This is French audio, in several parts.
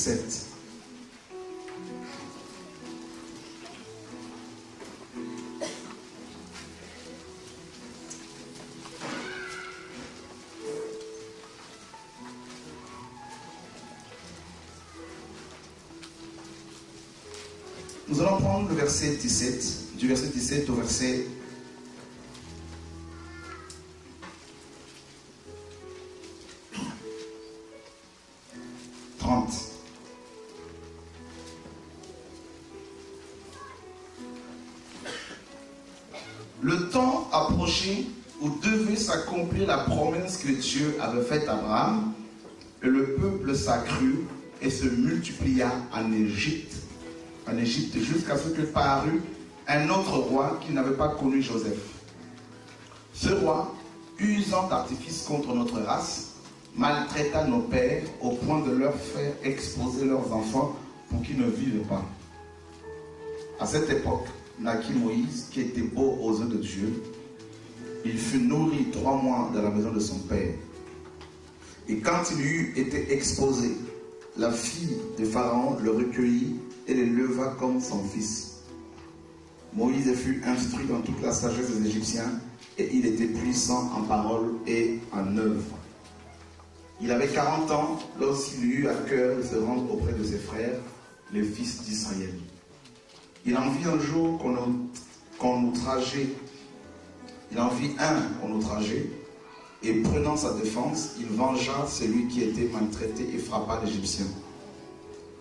chapitre 7. Nous allons prendre le verset 17, du verset 17 au verset approchait où devait s'accomplir la promesse que Dieu avait faite à Abraham, et le peuple s'accrut et se multiplia en Égypte, en Égypte, jusqu'à ce que parut un autre roi qui n'avait pas connu Joseph. Ce roi, usant d'artifice contre notre race, maltraita nos pères au point de leur faire exposer leurs enfants pour qu'ils ne vivent pas. À cette époque, naquit Moïse, qui était beau aux yeux de Dieu. Il fut nourri trois mois dans la maison de son père. Et quand il eut été exposé, la fille de Pharaon le recueillit et le leva comme son fils. Moïse fut instruit dans toute la sagesse des Égyptiens et il était puissant en parole et en œuvre. Il avait 40 ans lorsqu'il eut à cœur de se rendre auprès de ses frères, les fils d'Israël. Il en vit un jour qu'on outrageait. Il en vit un qu'on outrageait. Et prenant sa défense, il vengea celui qui était maltraité et frappa l'Égyptien.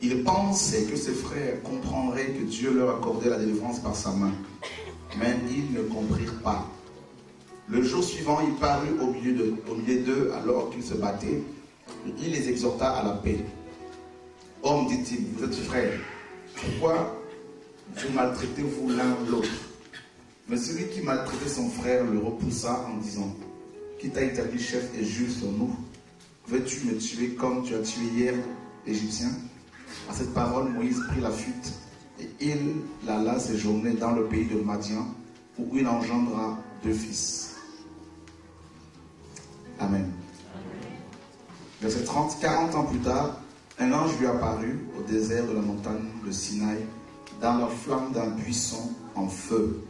Il pensait que ses frères comprendraient que Dieu leur accordait la délivrance par sa main. Mais ils ne comprirent pas. Le jour suivant, il parut au milieu d'eux alors qu'ils se battaient. Il les exhorta à la paix. Homme, dit-il, vous frères. Pourquoi vous maltraitez-vous l'un l'autre? Mais celui qui maltraitait son frère le repoussa en disant Qui t'a établi chef et juge sur nous? Veux-tu me tuer comme tu as tué hier l'Égyptien À cette parole, Moïse prit la fuite et il alla séjourner dans le pays de Madian où il engendra deux fils. Amen. Verset 30, 40 ans plus tard, un ange lui apparut au désert de la montagne de Sinaï, dans la flamme d'un buisson en feu.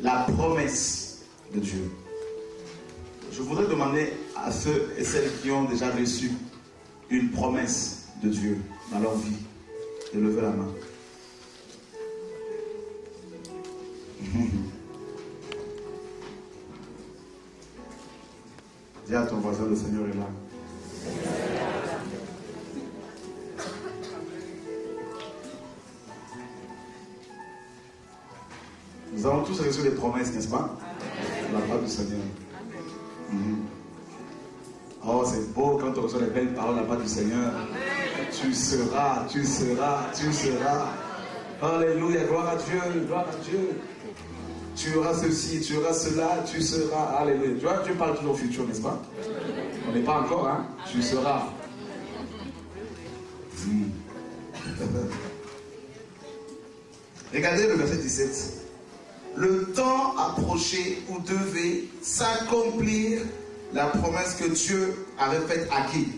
La promesse de Dieu. Je voudrais demander à ceux et celles qui ont déjà reçu une promesse de Dieu dans leur vie de lever la main. Dis à ton voisin, le Seigneur est là. Nous avons tous reçu des promesses, n'est-ce pas? De la part du Seigneur. Oh, c'est beau quand on reçoit les belles paroles de la part du Seigneur. Tu seras, tu seras, tu seras. Alléluia, gloire à Dieu, gloire à Dieu. Tu auras ceci, tu auras cela, tu seras. Alléluia. Tu vois, Dieu parle toujours au futur, n'est-ce pas? On n'est pas encore, hein? Tu seras. Hmm. Regardez le verset 17. Le temps approchait où devait s'accomplir la promesse que Dieu avait faite à qui?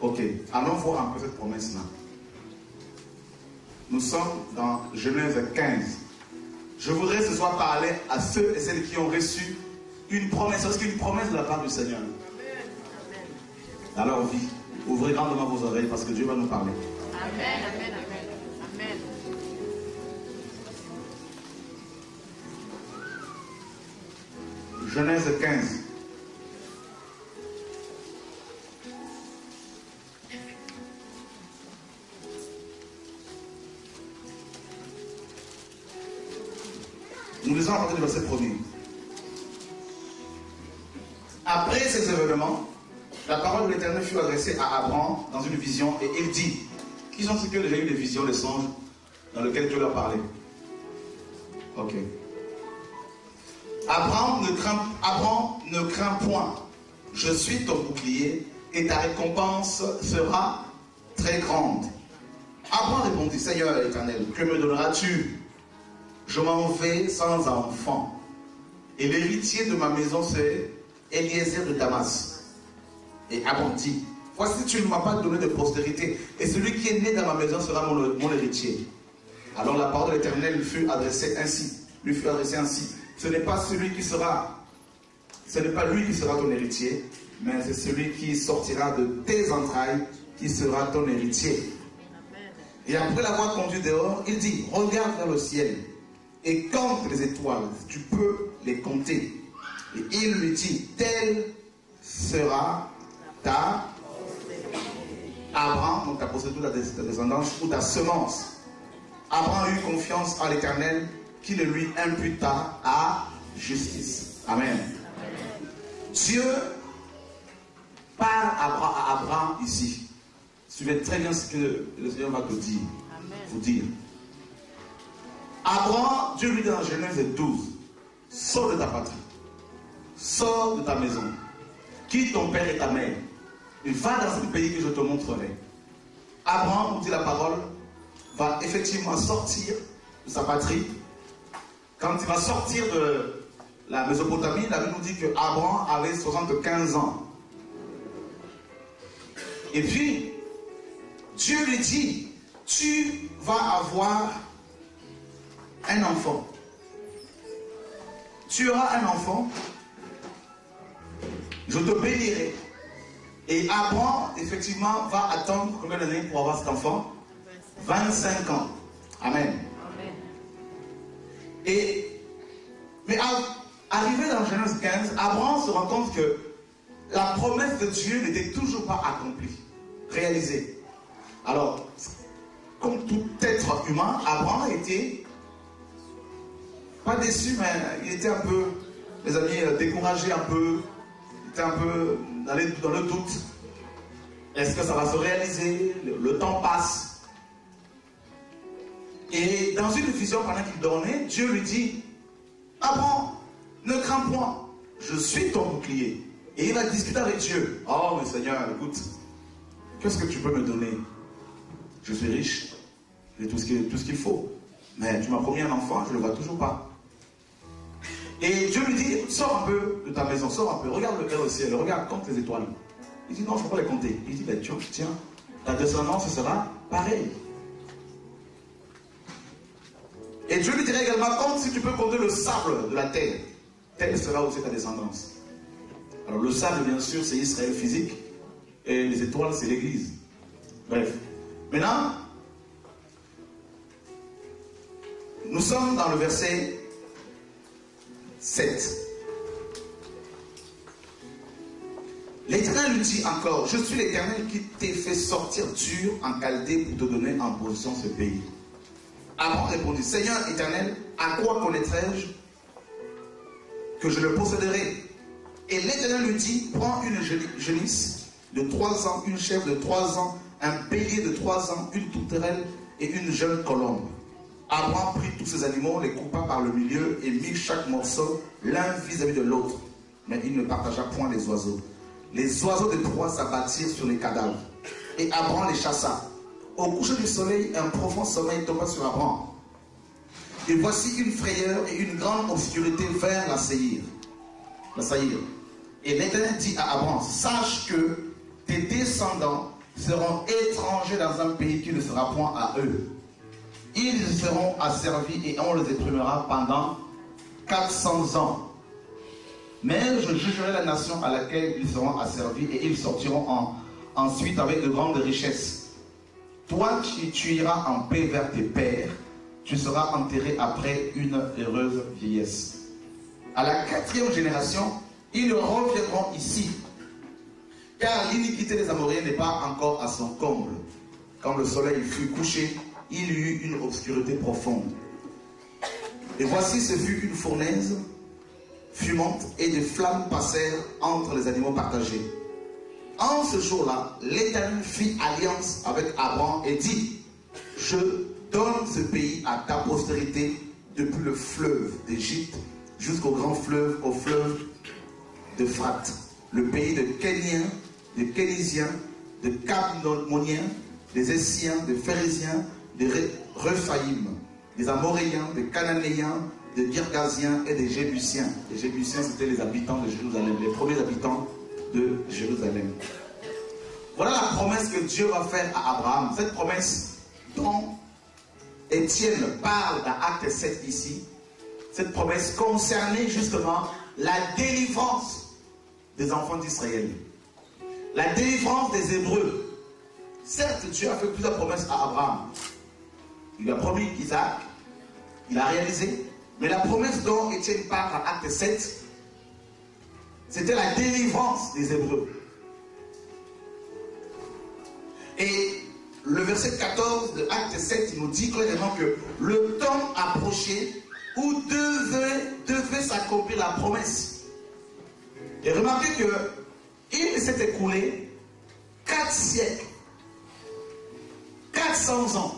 Ok, allons voir un peu cette promesse-là. Nous sommes dans Genèse 15. Je voudrais ce soir parler à ceux et celles qui ont reçu une promesse. Parce qu'une promesse de la part du Seigneur. Leur vie. Ouvrez grandement vos oreilles parce que Dieu va nous parler. Amen. Amen. Genèse 15. Nous lisons à partir du verset premier. Après ces événements, la parole de l'Éternel fut adressée à Abraham dans une vision et il dit Qui sont ceux qui ont déjà eu des visions, des songes dans lesquels Dieu leur parlait Ok. Abraham ne, craint point. Je suis ton bouclier et ta récompense sera très grande. Abraham répondit, Seigneur éternel, que me donneras-tu? Je m'en vais sans enfant. Et l'héritier de ma maison, c'est Eliezer de Damas. Et Abraham dit, voici tu ne m'as pas donné de postérité, et celui qui est né dans ma maison sera mon, héritier. Alors la parole de l'Éternel fut adressée ainsi, lui fut adressée ainsi. Ce n'est pas celui qui sera, ce n'est pas lui qui sera ton héritier, mais c'est celui qui sortira de tes entrailles qui sera ton héritier. Et après l'avoir conduit dehors, il dit, regarde vers le ciel et compte les étoiles, tu peux les compter. Et il lui dit, telle sera ta Abraham, donc ta possédure, ta descendance ou ta semence. Abraham eut confiance en l'Éternel qui le lui imputa à justice. Amen. Dieu parle à Abraham ici. Suivez très bien ce que le Seigneur va te dire, vous dire. Abraham, Dieu lui dit dans Genèse 12, sors de ta patrie, sors de ta maison, quitte ton père et ta mère, et va dans ce pays que je te montrerai. Abraham, nous dit la parole, va effectivement sortir de sa patrie. Quand il va sortir de la Mésopotamie, la Bible nous dit que Abraham avait 75 ans. Et puis, Dieu lui dit, tu vas avoir un enfant. Tu auras un enfant, je te bénirai. Et Abraham, effectivement, va attendre combien d'années pour avoir cet enfant? 25 ans. Amen. Et, mais arrivé dans Genèse 15, Abraham se rend compte que la promesse de Dieu n'était toujours pas accomplie, réalisée. Alors, comme tout être humain, Abraham était pas déçu, mais il était un peu, les amis, euh, découragé un peu, il était un peu dans, le doute. Est-ce que ça va se réaliser? Le temps passe. Et dans une vision pendant qu'il dormait, Dieu lui dit, Abraham, ne crains point, je suis ton bouclier. Et il va discuter avec Dieu. Oh, mais Seigneur, écoute, qu'est-ce que tu peux me donner? Je suis riche, j'ai tout ce qu'il faut. Mais tu m'as promis un enfant, je ne le vois toujours pas. Et Dieu lui dit, sors un peu de ta maison, sors un peu, regarde le au ciel, regarde, compte les étoiles. Il dit, non, je ne peux pas les compter. Il dit, ben, tiens, ta descendance sera pareille. Et Dieu lui dirait également, comme si tu peux compter le sable de la terre, telle sera aussi ta descendance. Alors le sable, bien sûr, c'est Israël physique, et les étoiles, c'est l'Église. Bref. Maintenant, nous sommes dans le verset 7. L'Éternel lui dit encore, je suis l'Éternel qui t'ai fait sortir dur en Chaldée pour te donner en position ce pays. Abraham répondit, Seigneur éternel, à quoi connaîtrai-je que je le posséderai Et l'éternel lui dit, prends une génisse de trois ans, une chèvre de trois ans, un bélier de trois ans, une tourterelle et une jeune colombe. Abraham prit tous ces animaux, les coupa par le milieu et mit chaque morceau l'un vis-à-vis de l'autre. Mais il ne partagea point les oiseaux. Les oiseaux de proie s'abattirent sur les cadavres. Et Abraham les chassa. Au coucher du soleil, un profond sommeil tomba sur Abraham. Et voici une frayeur et une grande obscurité vers la saillir. La saillir. Et l'Éternel dit à Abraham, sache que tes descendants seront étrangers dans un pays qui ne sera point à eux. Ils seront asservis et on les éprumera pendant 400 ans. Mais je jugerai la nation à laquelle ils seront asservis et ils sortiront ensuite avec de grandes richesses. Toi, tu, iras en paix vers tes pères, tu seras enterré après une heureuse vieillesse. À la quatrième génération, ils reviendront ici, car l'iniquité des Amoréens n'est pas encore à son comble. Quand le soleil fut couché, il y eut une obscurité profonde. Et voici, ce fut une fournaise fumante, et des flammes passèrent entre les animaux partagés. En ce jour-là, l'Éternel fit alliance avec Abraham et dit, je donne ce pays à ta postérité depuis le fleuve d'Égypte jusqu'au grand fleuve, au fleuve d'Euphrate, le pays de Kéniens, des Kénisiens, de Capmoniens, des Essiens, des Phérésiens, des Rephaïm, des Amoréens, des Cananéens, des Girgasiens et des Jébusiens. Les Jébusiens, c'était les habitants de Jérusalem, les premiers habitants de Jérusalem. Voilà la promesse que Dieu va faire à Abraham. Cette promesse dont Étienne parle dans Acte 7 ici, cette promesse concernait justement la délivrance des enfants d'Israël. La délivrance des Hébreux. Certes, Dieu a fait plusieurs promesses à Abraham. Il lui a promis Isaac, il a réalisé. Mais la promesse dont Étienne parle en Acte 7, c'était la délivrance des Hébreux. Et le verset 14 de Acte 7, il nous dit clairement que le temps approchait où devait, s'accomplir la promesse. Et remarquez que il s'est écoulé 4 siècles, 400 ans.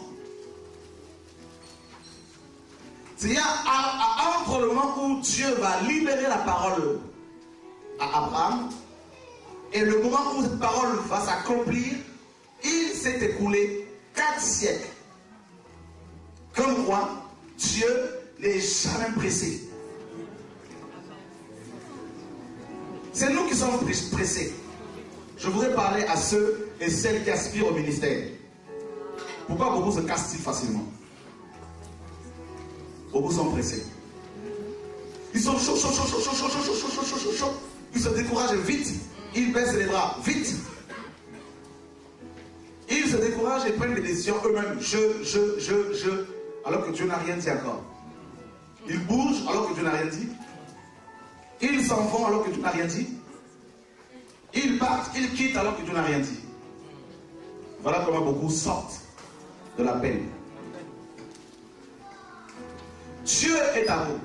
C'est-à-dire entre le moment où Dieu va libérer la parole à Abraham et le moment où cette parole va s'accomplir, il s'est écoulé 4 siècles. Comme quoi, Dieu n'est jamais pressé. C'est nous qui sommes pressés. Je voudrais parler à ceux et celles qui aspirent au ministère. Pourquoi beaucoup se cassent-ils facilement Beaucoup sont pressés. Ils sont chauds, chauds, chauds, chauds, chauds, chauds, chauds, chauds, chauds, chauds, chauds. Ils se découragent vite. Ils baissent les bras vite. Se découragent et prennent des décisions eux-mêmes. Je, je, je, je. Alors que Dieu n'a rien dit encore. Ils bougent alors que Dieu n'a rien dit. Ils s'en vont alors que Dieu n'a rien dit. Ils partent, ils quittent alors que Dieu n'a rien dit. Voilà comment beaucoup sortent de la peine. Dieu est à vous.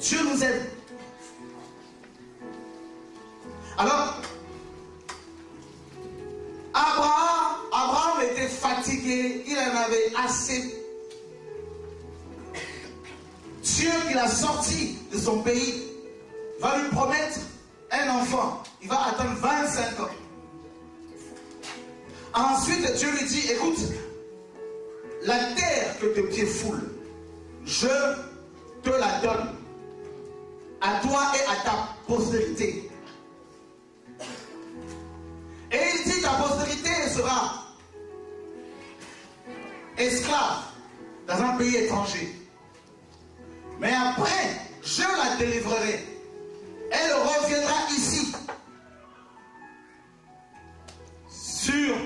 Dieu nous aide. Alors, Abraham, était fatigué, il en avait assez. Dieu qui l'a sorti de son pays va lui promettre un enfant. Il va attendre 25 ans. Ensuite, Dieu lui dit, écoute, la terre que tes pieds foulent, je te la donne à toi et à ta postérité. Et il dit, ta postérité sera esclave dans un pays étranger. Mais après, je la délivrerai. Elle reviendra ici. Sur,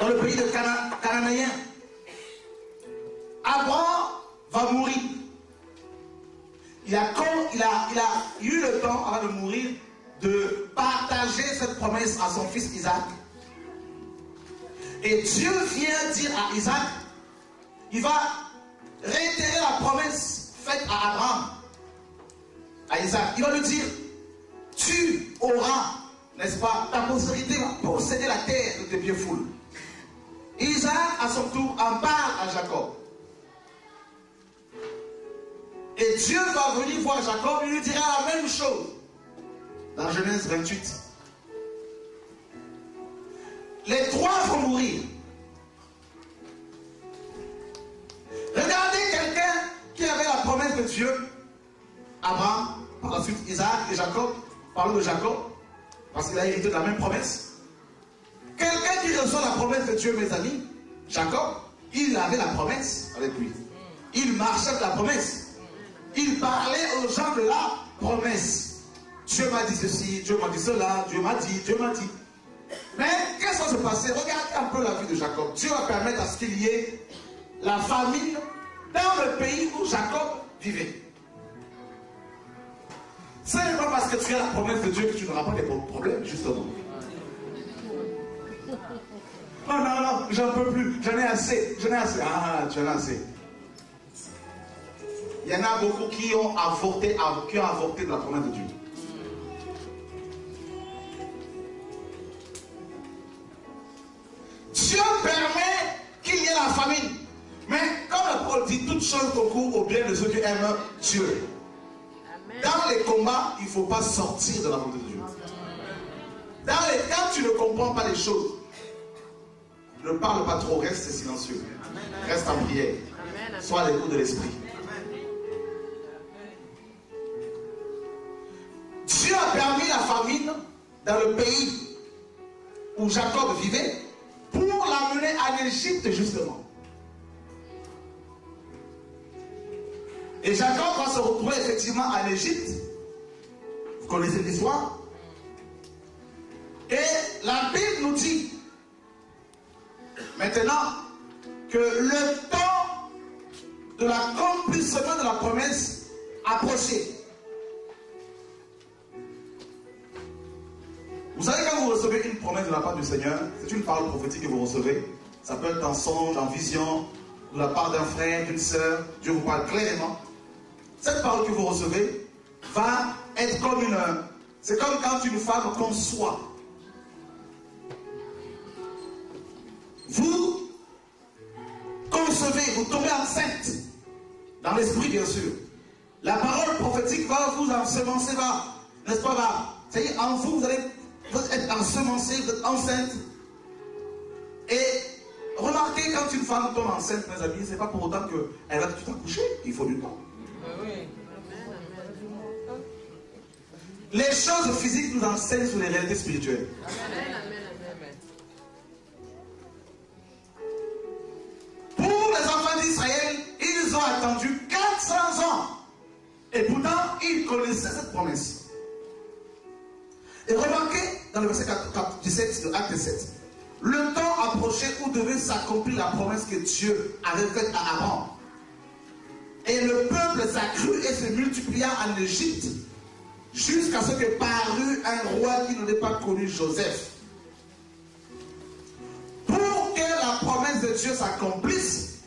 dans le pays de Cana, Cananéen. Abraham va mourir. Il a, il, a, il a eu le temps, avant de mourir, de partager cette promesse à son fils Isaac. Et Dieu vient dire à Isaac, il va réitérer la promesse faite à Abraham, à Isaac. Il va lui dire, tu auras, n'est-ce pas, ta postérité va posséder la terre de tes pieds foules. Isaac, à son tour, en parle à Jacob. Et Dieu va venir voir Jacob et lui dira la même chose. Dans Genèse 28. Les trois vont mourir. Regardez quelqu'un qui avait la promesse de Dieu. Abraham, par la suite Isaac et Jacob. Parlons de Jacob, parce qu'il a hérité de la même promesse. Quelqu'un qui reçoit la promesse de Dieu, mes amis, Jacob, il avait la promesse avec lui. Il marchait de la promesse. Il parlait aux gens de la promesse. Dieu m'a dit ceci, Dieu m'a dit cela, Dieu m'a dit, Dieu m'a dit. Mais qu'est-ce qui se passer? Regardez un peu la vie de Jacob. Dieu va permettre à ce qu'il y ait la famine dans le pays où Jacob vivait. Ce n'est pas parce que tu as la promesse de Dieu que tu n'auras pas de problèmes, justement. Non, non, non, j'en peux plus, j'en ai assez, j'en ai assez. Ah, tu en as assez. Il y en a beaucoup qui ont avorté, qui ont avorté de la promesse de Dieu. Dieu permet qu'il y ait la famine. Mais comme la parole dit, toutes choses concourent au bien de ceux qui aiment Dieu. Dans les combats, il ne faut pas sortir de la volonté de Dieu. Dans les, quand tu ne comprends pas les choses, ne parle pas trop, reste silencieux. Reste en prière. soit à l'écoute de l'esprit. Dieu a permis la famine dans le pays où Jacob vivait pour l'amener en Égypte justement. Et Jacob va se retrouver effectivement en Égypte. Vous connaissez l'histoire? Et la Bible nous dit maintenant que le temps de l'accomplissement de la promesse approchait. Vous savez, quand vous recevez une promesse de la part du Seigneur, c'est une parole prophétique que vous recevez. Ça peut être en songe, en vision, de la part d'un frère, d'une sœur. Dieu vous parle clairement. Cette parole que vous recevez va être comme une. C'est comme quand une femme conçoit. Vous concevez, vous tombez enceinte. Dans l'esprit, bien sûr. La parole prophétique va vous ensemencer, va, n'est-ce pas, va. C'est-à-dire, en vous, vous allez vous êtes ensemencé, vous êtes enceinte. Et remarquez, quand une femme tombe enceinte, mes amis, c'est pas pour autant qu'elle va tout accoucher. Il faut du temps. Les choses physiques nous enseignent sur les réalités spirituelles. Pour les enfants d'Israël, ils ont attendu 400 ans. Et pourtant, ils connaissaient cette promesse. Verset 17 de Acte 7, le temps approchait où devait s'accomplir la promesse que Dieu avait faite à Aaron. Et le peuple s'accrut et se multiplia en Égypte jusqu'à ce que parut un roi qui n'avait pas connu Joseph. Pour que la promesse de Dieu s'accomplisse,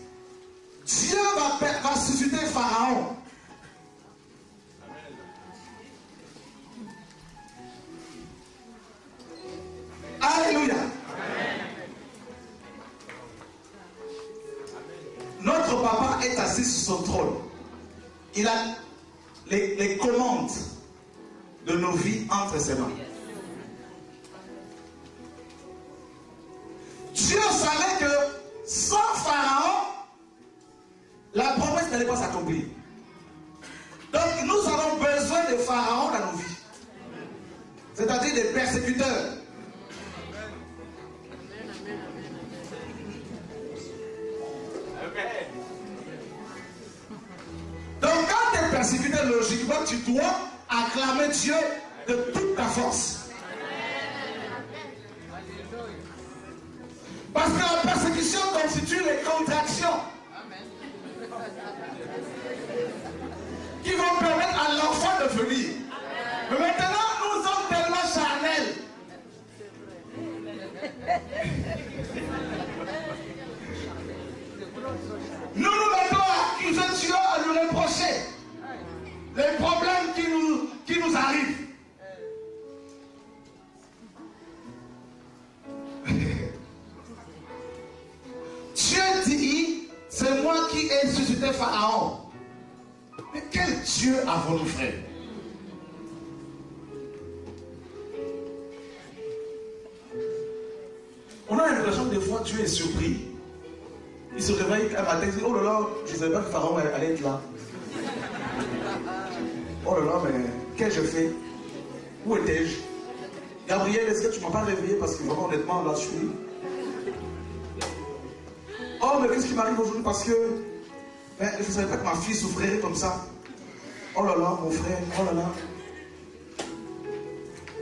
Dieu va, va susciter Pharaon Alléluia. Notre papa est assis sur son trône. Il a les, commandes de nos vies entre ses mains. Dieu savait que sans Pharaon, la promesse n'allait pas s'accomplir. Donc nous avons besoin de Pharaon dans nos vies. C'est-à-dire des persécuteurs. Donc quand tu es persécuté, logiquement, tu dois acclamer Dieu de toute ta force. Parce que la persécution constitue les contractions qui vont permettre à l'enfant de venir. Mais maintenant, nous sommes tellement charnels. Nous nous mettons à accuser Dieu, à nous reprocher les problèmes qui nous, qui nous arrivent. Dieu dit, c'est moi qui ai suscité Pharaon. Mais quel Dieu avons-nous, frère? On a l'impression que des fois Dieu est surpris. Il se réveille un matin, il dit, oh là là, je ne savais pas que Pharaon allait être là. Oh là là, mais qu'ai-je fait? Où étais-je? Gabriel, est-ce que tu ne m'as pas réveillé Parce que vraiment, honnêtement, là, je suis. Oh, mais qu'est-ce qui m'arrive aujourd'hui? Parce que ben, je ne savais pas que ma fille souffrait comme ça. Oh là là, mon frère, oh là là.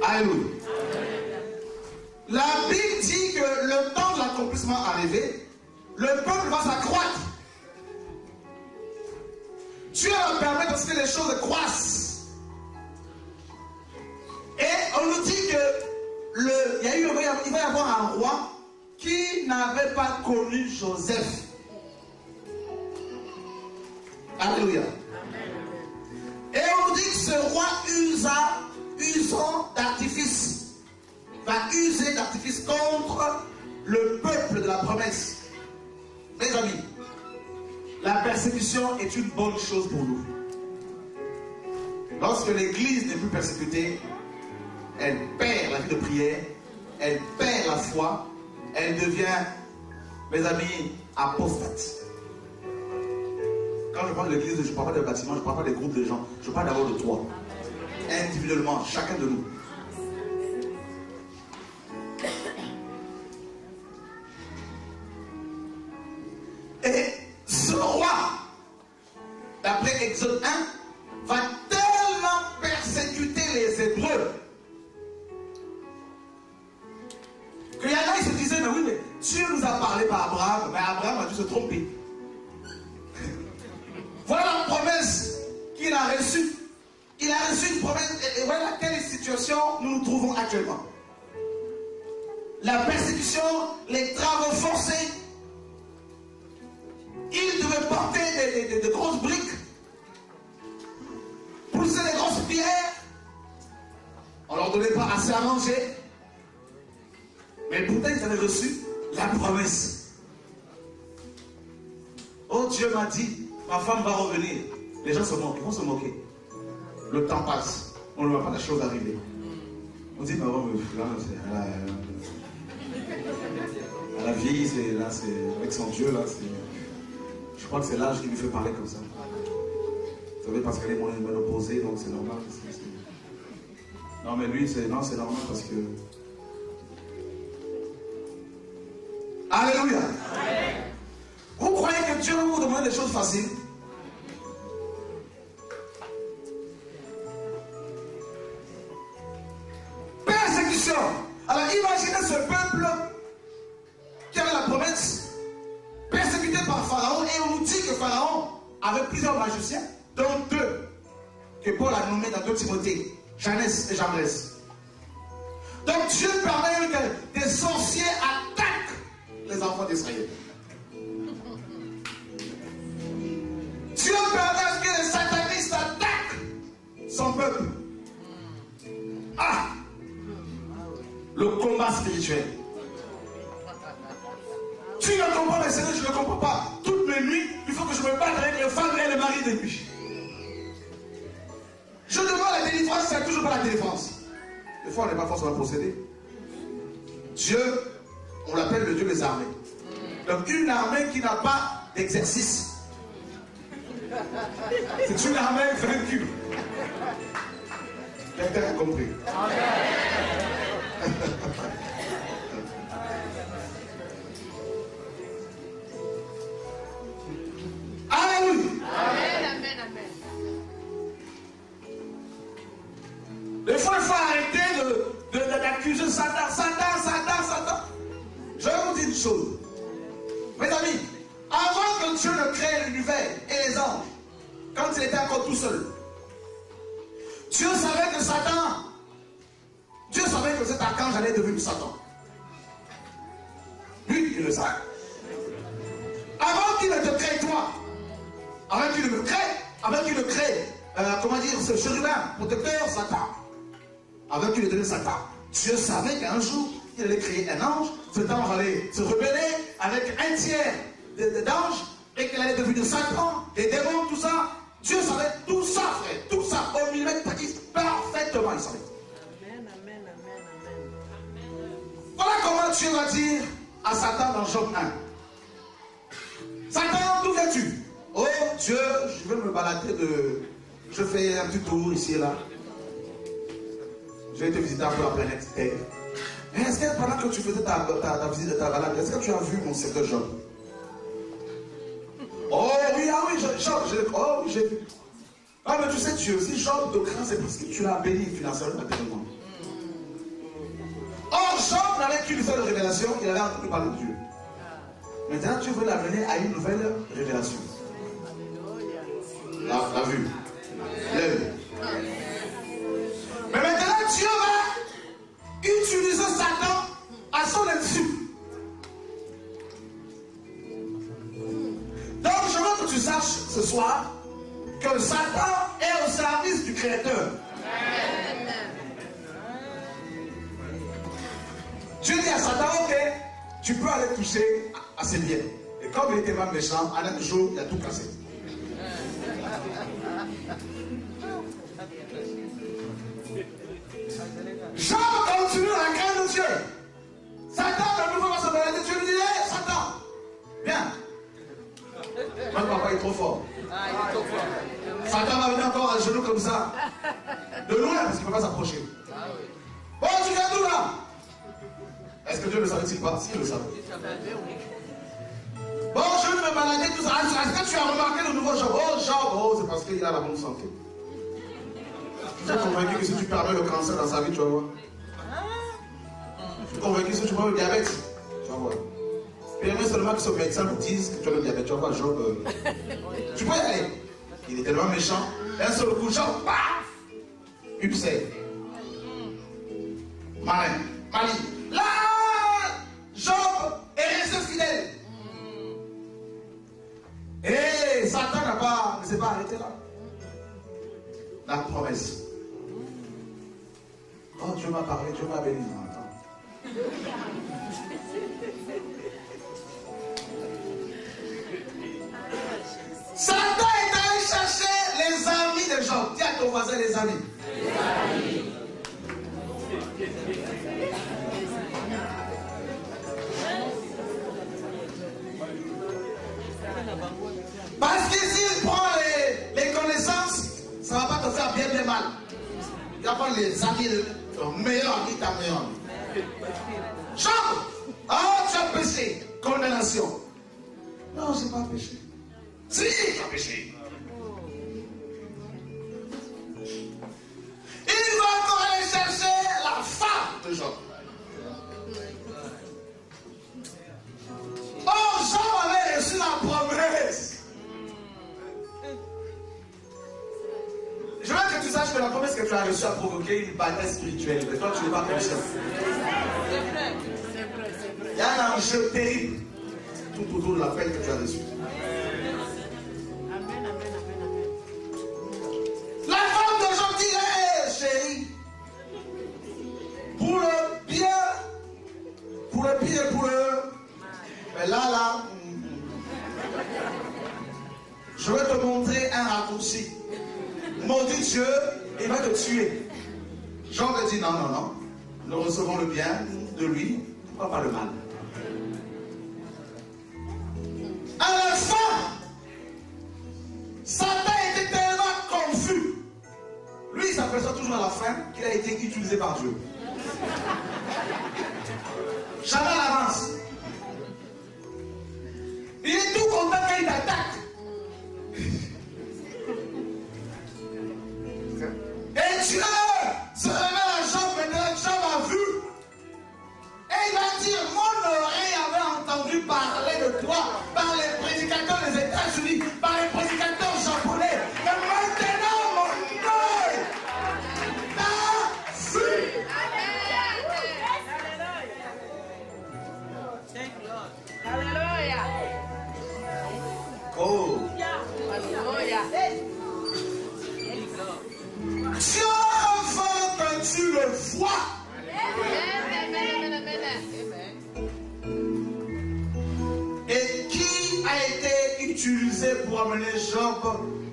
Alléluia. La Bible dit que le temps de l'accomplissement arrivé, le peuple va s'accroître. Dieu va permettre que les choses croissent. Et on nous dit que il, va y avoir un roi qui n'avait pas connu Joseph. Alléluia. Et on dit que ce roi usa, usant d'artifice, va user d'artifice contre le peuple de la promesse. Mes amis, la persécution est une bonne chose pour nous. Lorsque l'Église n'est plus persécutée, elle perd la vie de prière, elle perd la foi, elle devient, mes amis, apostate. Quand je parle de l'église, je ne parle pas des bâtiments, je ne parle pas des groupes de gens. Je parle d'abord de toi. Individuellement, chacun de nous. Et ce roi, d'après Exode 1, va tellement persécuter les Hébreux qu'il y se disaient, mais oui, mais Dieu nous a parlé par Abraham, mais Abraham a dû se tromper. voilà la promesse qu'il a reçue. Il a reçu une promesse, et voilà quelle situation nous nous trouvons actuellement. La persécution, les travaux forcés, il devait porter des, grosses briques, pousser des grosses pierres. On ne leur donnait pas assez à manger. Mais pourtant, ils avaient reçu la promesse. Oh, Dieu m'a dit, ma femme va revenir. Les gens se moquent, ils vont se moquer. Le temps passe, on ne voit pas la chose arriver. On dit, mais oh, là, là, elle a vieilli, c'est là, c'est avec son Dieu là. Je crois que c'est l'âge qui lui fait parler comme ça. Vous savez, parce qu'elle est opposé, donc c'est normal. Non, mais lui, c'est non, c'est normal parce que. Alléluia. Vous croyez que Dieu vous demande des choses faciles? Dans deux Timothée, Jeannès et Jambres. Donc Dieu permet que des sorciers attaquent les enfants d'Israël. Dieu permet que les satanistes attaquent son peuple. Ah Le combat spirituel. Tu ne comprends pas, Seigneur, je ne comprends pas. Toutes mes nuits, il faut que je me batte avec les femmes et les maris des nuits. Je demande la délivrance, c'est toujours pas la délivrance. Des fois, on n'est pas forcément possédé. Dieu, on l'appelle le Dieu des armées. Donc, une armée qui n'a pas d'exercice. C'est une armée vaincue. Quelqu'un a compris. Alléluia. Il faut arrêter d'accuser Satan, Satan, Satan, Satan. Je vais vous dire une chose. Mes amis, avant que Dieu ne crée l'univers et les anges, quand il était encore tout seul, Dieu savait que Satan, Dieu savait que cet archange allait devenir Satan. Lui, il le savait. Avant qu'il ne te crée toi, avant qu'il ne me crée, avant qu'il ne crée, euh, comment dire, ce chérubin, protecteur, Satan, avant qu'il ne devienne Satan, Dieu savait qu'un jour, il allait créer un ange, cet ange allait se rebeller avec un tiers d'anges, et qu'il allait devenir Satan, des démons, tout ça. Dieu savait tout ça, frère, tout ça, au millimètre parfaitement, il savait. Amen, amen, amen, amen. Voilà comment Dieu va dire à Satan dans Job 1. Satan, d'où viens-tu? Oh Dieu, je vais me balader de. Je fais un petit tour ici et là. Je vais te visiter un peu la planète Terre. Mais est-ce que pendant que tu faisais ta, visite, ta balade, est-ce que tu as vu mon secteur Job Oh oui, ah oui, Job, oh, oui, j'ai vu. Ah mais tu sais, Dieu, si Job de craint, c'est parce que tu l'as béni financièrement, matériellement. Or, Job n'avait qu'une seule révélation, il avait entendu parler de Dieu. Maintenant, tu veux l'amener à une nouvelle révélation. La, vue. Mais maintenant, Dieu va utiliser Satan à son insu. Donc, je veux que tu saches ce soir que Satan est au service du Créateur. Dieu dit à Satan, ok, tu peux aller toucher à ses biens. Et comme il était mal méchant, à un jour, il a tout cassé. Jean continue la crainte de Dieu. Satan, de nouveau, va se balader. Dieu lui dit, hé, Satan, viens. Mon papa est trop fort. Satan va venir encore à genoux comme ça. De loin, parce qu'il ne peut pas s'approcher. Bon, tu viens d'où là? Est-ce que Dieu le savait-il pas? Si, il le savait. Bon, je veux me balader, tout ça. Est-ce que tu as remarqué le nouveau Job Oh, Job, oh, c'est parce qu'il a la bonne santé. Je suis convaincu que si tu permets le cancer dans sa vie, tu vas voir. Je suis convaincu que si tu prends le diabète, tu vas voir. Permets seulement que ce médecin te dise que tu as le diabète. Tu vas voir, Job. tu peux y aller. Il est tellement méchant. Un seul coup, Job, paf Upset. Malin. Mali. Là, Job est resté fidèle. Et Satan n'a pas, ne s'est pas arrêté là. La promesse. Oh, Dieu m'a parlé, Dieu m'a béni. Satan est allé chercher les amis de Job. Dis à ton voisin les amis. Parce que s'il prend les, connaissances, ça ne va pas te faire bien, bien mal. Il va prendre les amis, ton meilleur ami, ta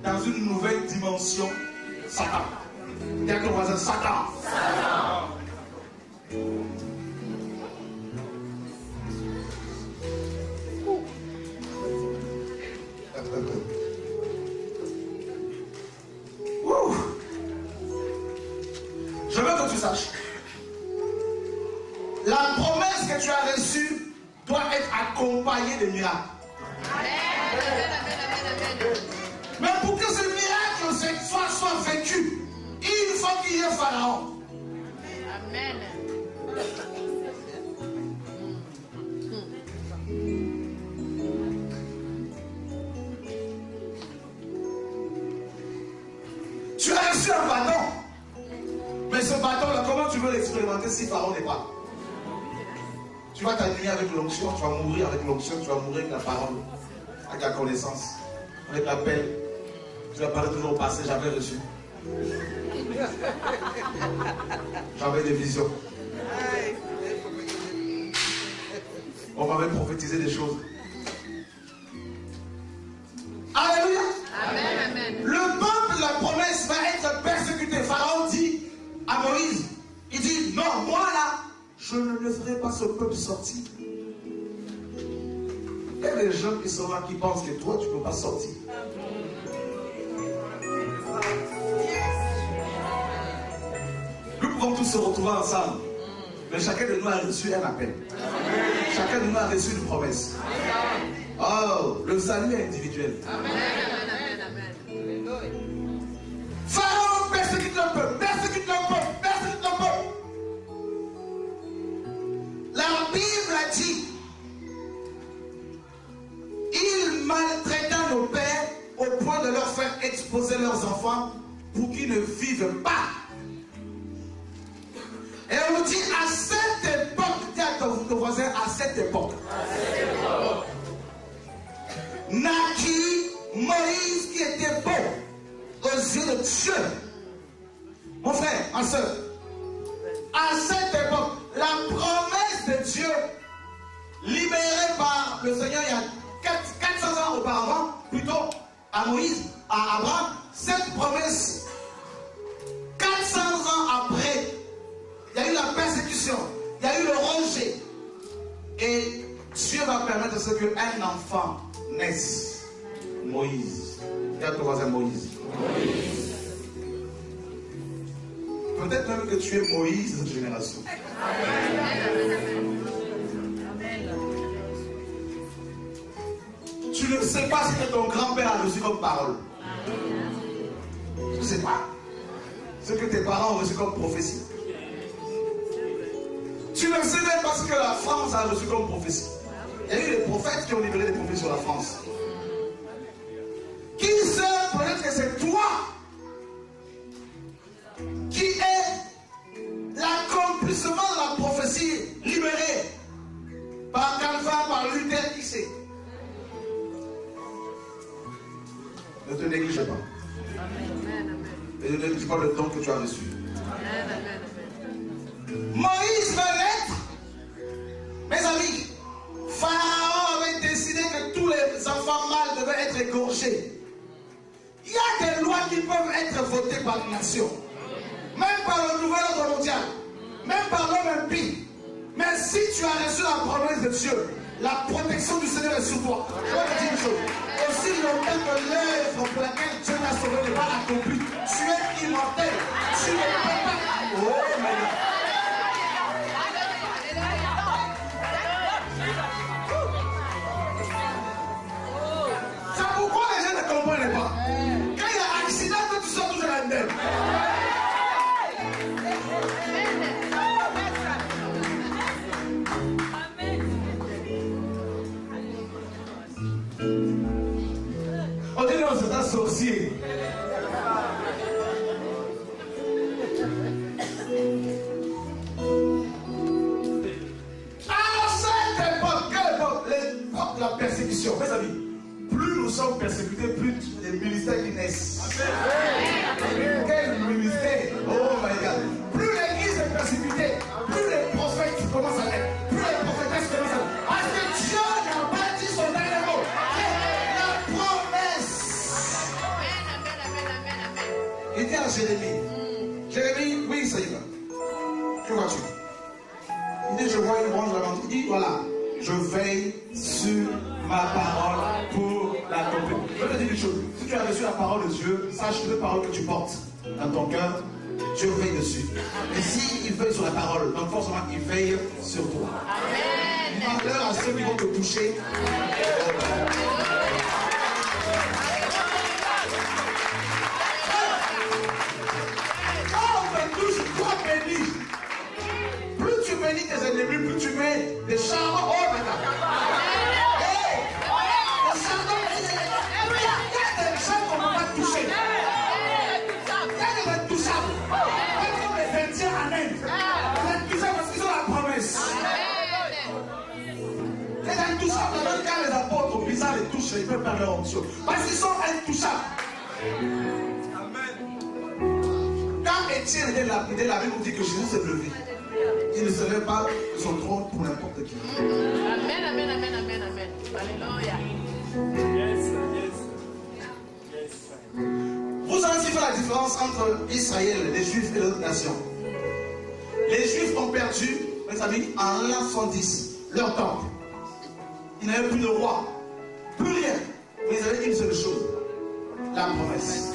Dans une nouvelle dimension Satan. Dis à ton voisin Satan. Ouh. Je veux que tu saches. La promesse que tu as reçue doit être accompagnée de miracles. Mais pour que ce miracle se- soit, soit vécu, il faut qu'il y ait Pharaon. Amen. Tu as reçu un bâton. Mais ce bâton-là, comment tu veux l'expérimenter si Pharaon n'est pas? Tu vas t'animer avec l'onction, tu vas mourir avec l'onction, tu vas mourir avec la parole, avec la connaissance, avec l'appel. Tu vas parler toujours au passé, j'avais reçu. J'avais des visions. On m'avait prophétisé des choses. Alléluia. Amen, amen. Le peuple, la promesse, va être persécuté. Pharaon dit à Moïse, il dit, non, moi là, je ne laisserai pas ce peuple sortir. Il y a des gens qui sont là qui pensent que toi, tu ne peux pas sortir. Nous pouvons tous se retrouver ensemble. Mais chacun de nous a reçu un appel. Chacun de nous a reçu une promesse. Oh, le salut est individuel. Amen. De leur faire exposer leurs enfants pour qu'ils ne vivent pas. Et on dit à cette époque, dis à ton, voisin, à cette époque, naquit Moïse qui était beau aux yeux de Dieu. Mon frère, ma soeur, à cette époque, la promesse de Dieu, libérée par le Seigneur il y a 4 400 ans auparavant, plutôt à Moïse, à Abraham, cette promesse, 400 ans après, il y a eu la persécution, il y a eu le rejet. Et Dieu va permettre ce qu'un enfant naisse. Moïse. Il y a ton voisin Moïse. Peut-être même que tu es Moïse de cette génération. Tu ne sais pas ce que ton grand-père a reçu comme parole. Tu ne sais pas. Ce que tes parents ont reçu comme prophétie. Tu ne sais même pas ce que la France a reçu comme prophétie. Il y a eu des prophètes qui ont libéré des prophéties sur la France. Pas le portes dans ton cœur, Dieu veille dessus. Et s'il veille sur la parole, donc forcément, il veille sur toi. Amen. Malheur à ceux qui vont te toucher. Quand leur onction. Parce qu'ils sont intouchables. Quand Étienne était là, il était là, la Bible dit que Jésus s'est levé. Il ne se lève pas de son trône pour n'importe qui. Amen, amen, amen, amen, amen. Alléluia. Vous savez ce qui fait la différence entre Israël, les Juifs et les autres nations. Les Juifs ont perdu, mes amis, en l'an 110, leur temple. Ils n'avaient plus de roi, plus rien. Ils avaient une seule chose, la promesse.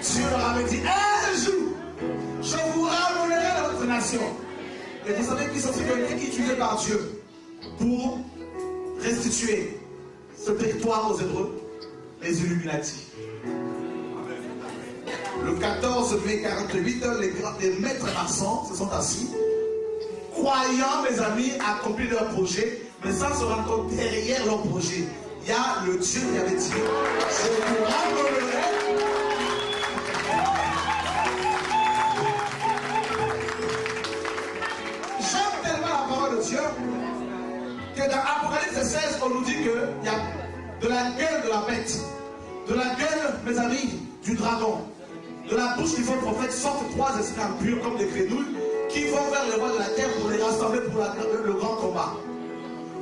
Dieu leur avait dit, un jour, je vous ramènerai dans votre nation. Et vous savez qui sont utilisés par Dieu pour restituer ce territoire aux Hébreux Les Illuminati. Le 14 mai 48, les, les maîtres maçons se sont assis, croyant, mes amis, accomplir leur projet, mais sans se rendre compte derrière leur projet. Il y a le Dieu qui avait dit, je vous ramènerai J'aime tellement la parole de Dieu que dans Apocalypse 16, on nous dit qu'il y a de la gueule de la bête, de la gueule, mes amis, du dragon. De la bouche du faux prophète sortent trois esprits impurs comme des grenouilles qui vont vers les rois de la terre pour les rassembler pour le, le grand combat.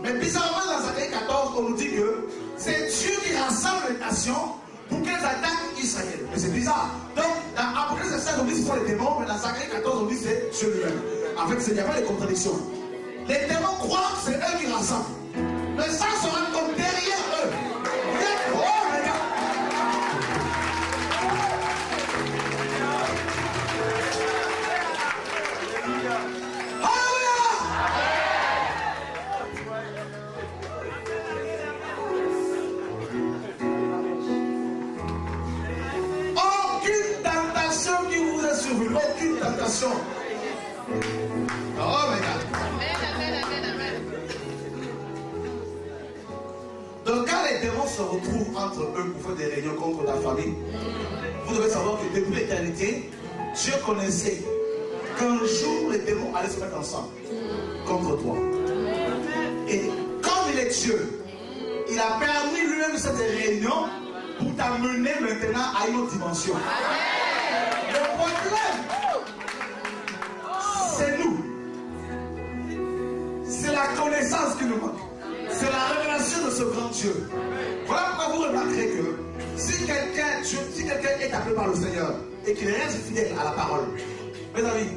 Mais bizarrement, dans Zacharie 14, on nous dit que c'est Dieu qui rassemble les nations pour qu'elles attaquent Israël. Mais c'est bizarre. Donc, dans Apocalypse 16, on dit que ce sont les démons, mais dans Zacharie 14, on dit que c'est Dieu lui-même. En fait, il n'y a pas de contradiction. Les démons croient que c'est eux qui rassemblent. Mais ça se se entre eux pour faire des réunions contre ta famille, vous devez savoir que depuis l'éternité, Dieu connaissait qu'un jour les démons allaient se mettre ensemble contre toi. Et comme il est Dieu, il a permis lui-même cette réunion pour t'amener maintenant à une autre dimension. Le problème, c'est nous. C'est la connaissance qui nous manque. C'est la révélation de ce grand Dieu. Voilà pourquoi vous remarquerez que si quelqu'un si est appelé par le Seigneur et qu'il reste fidèle à la parole, mes amis,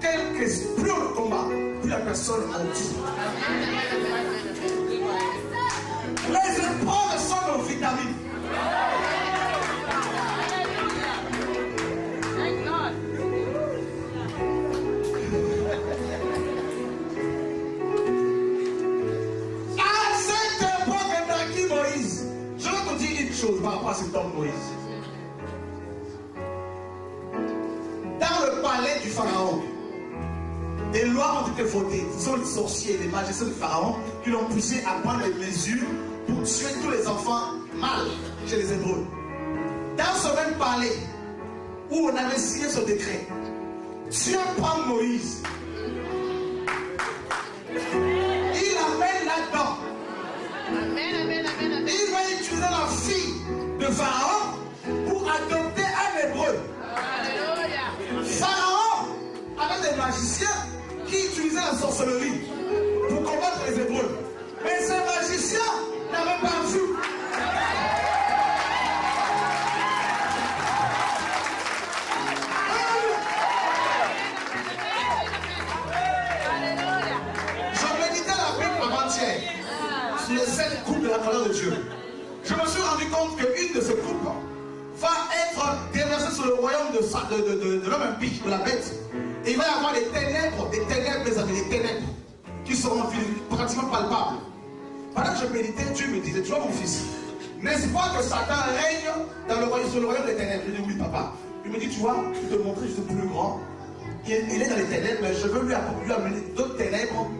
quel que plus on combat, plus la personne monte. Les épreuves sont nos vitamines. Cet homme Moïse. Dans le palais du Pharaon, des lois ont été votées. Ce sont les sorciers, les magiciens du Pharaon qui l'ont poussé à prendre des mesures pour tuer tous les enfants mâles chez les Hébreux. Dans ce même palais où on avait signé ce décret, Dieu prend Moïse. Amen, amen, amen. Il va utiliser la fille de Pharaon pour adopter un hébreu. Alléluia. Pharaon avait des magiciens qui utilisaient la sorcellerie pour combattre les hébreux. Mais ces magiciens n'avaient pas vu. Je me suis rendu compte qu'une de ces coupes va être déversée sur le royaume de, l'homme impie, de la bête. Et il va y avoir des ténèbres, des ténèbres, mes amis, des ténèbres qui seront pratiquement palpables. Pendant que je méditais, Dieu me disait, tu vois mon fils, n'est-ce pas que Satan règne dans le royaume, sur le royaume des ténèbres Je dis oui papa. Il me dit, tu vois, je te montrer, je suis plus grand. Il, est dans les ténèbres, mais je veux lui, lui amener d'autres ténèbres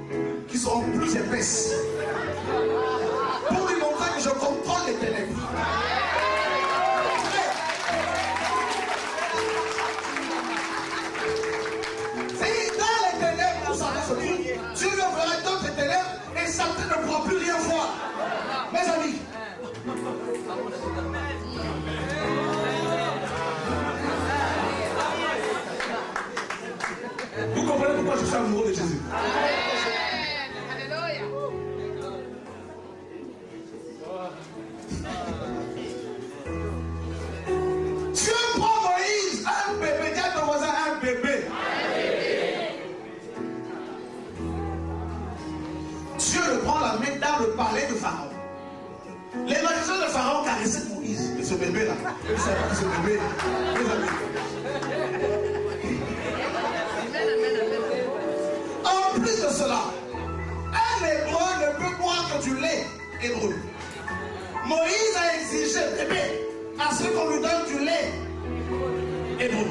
qui seront plus épaisses. Je contrôle les ténèbres. C'est dans les ténèbres où Satan se trouve. Dieu lui enverra d'autres ténèbres et Satan ne pourra plus rien voir. Mes amis, vous comprenez pourquoi je suis amoureux de Jésus? Amen, amen. de cela. Un hébreu ne peut boire que du lait hébreu. Moïse a exigé, bébé, à ce qu'on lui donne du lait hébreu.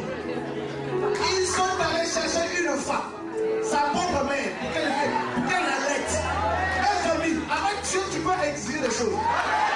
Ils sont allés chercher une femme, sa propre mère, pour qu'elle allaite. Un famille, avec Dieu, tu peux exiger des choses.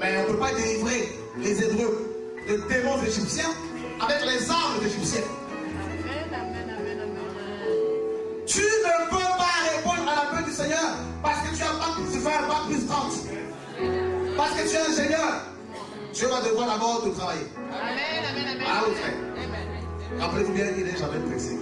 Mais on ne peut pas délivrer les Hébreux des démons égyptiens avec les armes égyptiennes. Tu ne peux pas répondre à l'appel du Seigneur parce que tu as pas plus 20, pas plus 30. Parce que tu es ingénieur. Dieu va devoir d'abord te travailler. Amen, amen, amen. Rappelez-vous bien qu'il n'est jamais pressé.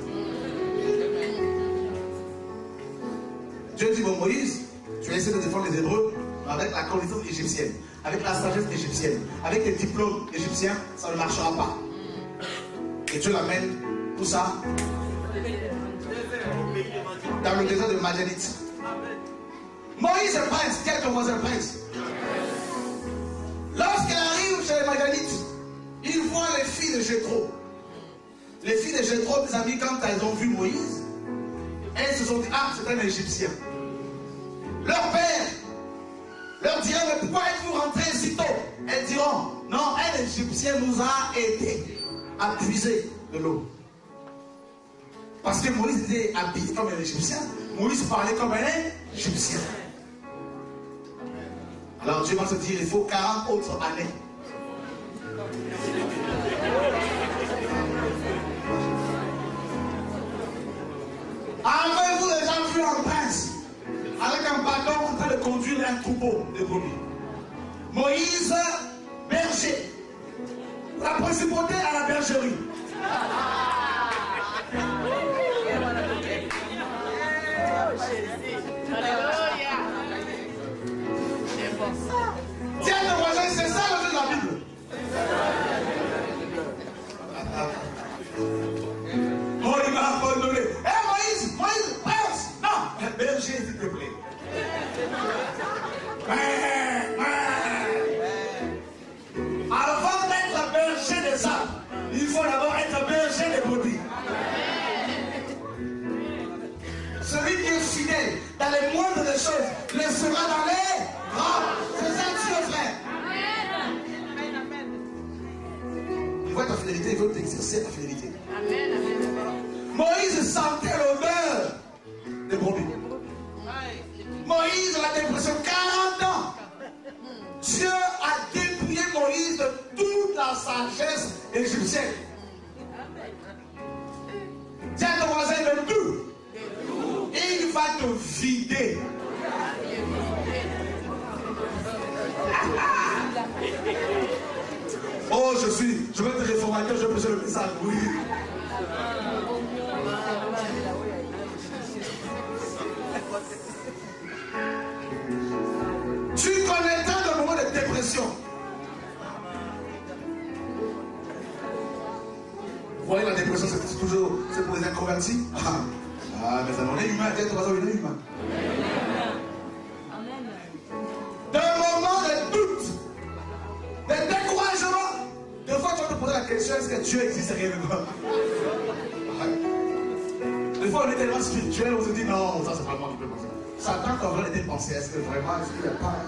Dieu dit, bon Moïse, tu vas essayer de défendre les Hébreux avec la connaissance égyptienne, avec la sagesse égyptienne, avec les diplômes égyptiens, ça ne marchera pas. Et Dieu l'amène, tout ça, dans le désert de Madianite. Moïse est prince, quel voisin prince Lorsqu'il arrive chez les Madianites, il voit les filles de Jétro. Les filles de Jétro, mes amis, quand elles ont vu Moïse, elles se sont dit, ah, c'est un Égyptien. Leur père leur dira, mais pourquoi êtes-vous rentrés si tôt? Elles diront, non, un Égyptien nous a aidés à puiser de l'eau. Parce que Moïse était habillé comme un Égyptien. Moïse parlait comme un Égyptien. Alors Dieu va se dire, il faut 40 autres années. Avez-vous déjà vu un prince avec un bâton en train de conduire un troupeau de brebis Moïse, berger. La principauté à la bergerie. Tiens, ton voisin, c'est ça le de la Bible. Oh, il m'a abandonné. Hé Moïse, Moïse, prince. Non, berger, ouais. Avant d'être berger des âmes, il faut d'abord être berger des body. Celui qui est fidèle dans les moindres des choses le sera dans les grandes. C'est ça que tu frère. Amen. Tu vois ta fidélité, il faut t'exercer ta fidélité. Amen, amen, amen. Moïse sentait l'odeur Je vais vous dire, non, ça c'est vraiment du peu Satan, quand on était pensé, est-ce que vraiment, est-ce qu'il n'est pas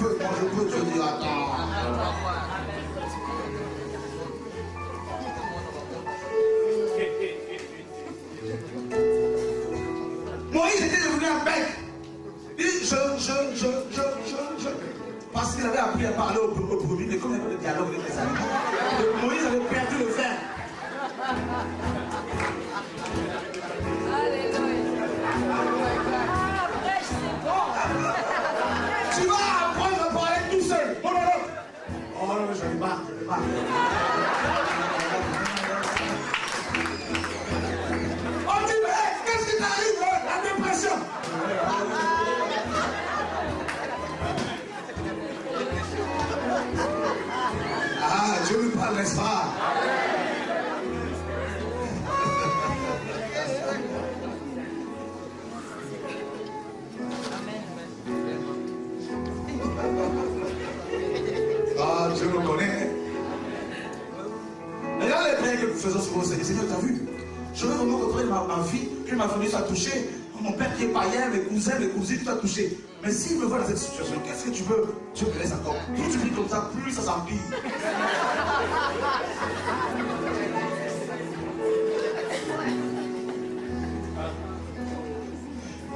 不是光是不是就是。vampire.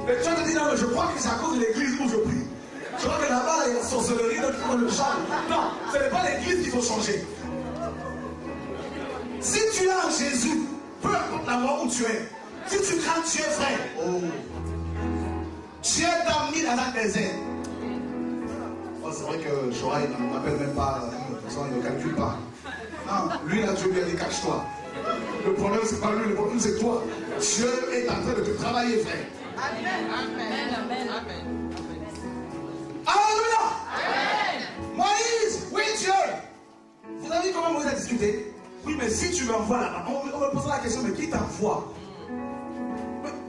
Mais tu vas te non, mais je crois que c'est à cause de l'église où je prie. Je crois que là-bas, il y a la sorcellerie, donc il le charme. Non, ce n'est pas l'église qu'il faut changer. Si tu as Jésus, peu importe la mort où tu es, si tu crains, tu es frère. Oh. Tu es damné dans la désert c'est vrai que Chora, il ne m'appelle même pas, de toute façon, il ne calcule pas. Non, lui, là, Dieu lui a cache-toi. Le problème, c'est pas lui, le problème, c'est toi. Dieu est en train de te travailler, frère. Amen. Amen. Amen. Amen. Alléluia. Amen. Moïse, oui, Dieu. Vous avez vu comment Moïse a discuté? Oui, mais si tu m'envoies là-bas, on, me posera la question, mais qui t'envoie?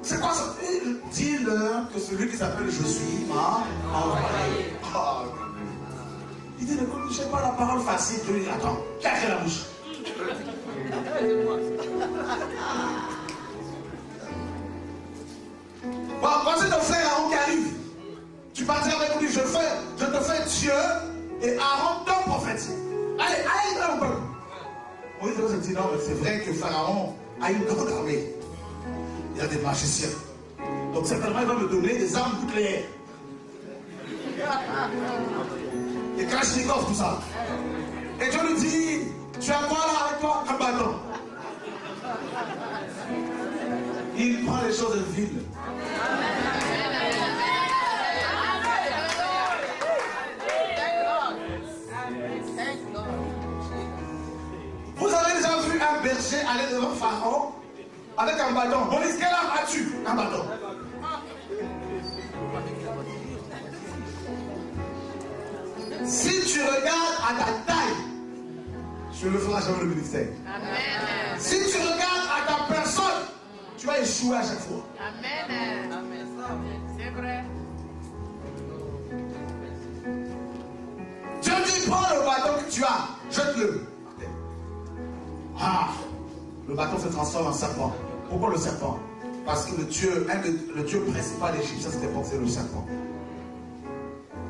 C'est quoi ça? Euh, dis-leur que celui qui s'appelle Je suis m'a envoyé. Ah, il dit, ne connaissez pas la parole facile. Je lui dis, attends, cache la bouche. Bon, voici ton frère Aaron qui arrive. Tu partiras avec lui, je, fais, je te fais Dieu et Aaron ton prophète. Allez, allez dans le peuple. Moïse se dit, non, mais c'est vrai que Pharaon a une grande armée. Il a des magiciens. Donc certainement, il va me donner des armes nucléaires. Des Kalachnikov, tout ça. Et Dieu lui dit, tu as quoi là avec toi? Un bâton. Il prend les choses vides. Vous avez déjà vu un berger aller devant Pharaon avec un bâton. On dit quelle arme as-tu? Un bâton. Si tu regardes à ta taille, tu ne feras jamais le ministère. Amen. Si tu regardes à ta personne, tu vas échouer à chaque fois. Amen. C'est vrai. Dieu dit prends le bâton que tu as, jette-le. Ah, le bâton se transforme en serpent. Pourquoi le serpent? Parce que le Dieu, un le Dieu principal égyptien, c'était le serpent.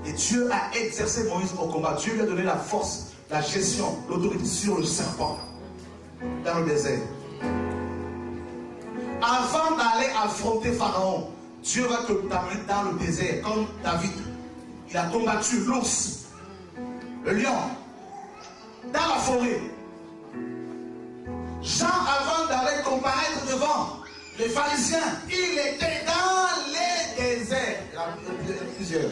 Et Dieu a exercé Moïse au combat. Dieu lui a donné la force, la gestion, l'autorité sur le serpent dans le désert. Avant d'aller affronter Pharaon, Dieu va te t'amener dans le désert comme David. Il a combattu l'ours, le lion, dans la forêt. Jean, avant d'aller comparaître devant les pharisiens, il était dans les déserts. Il y a plusieurs.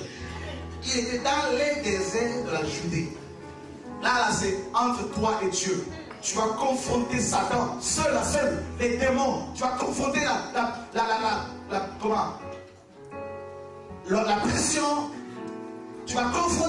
Il était dans les déserts de la Judée. Là, là, c'est entre toi et Dieu. Tu vas confronter Satan, seul à seul, les démons. Tu vas confronter la, la, la, la, la, comment? La, la pression. Tu vas confronter,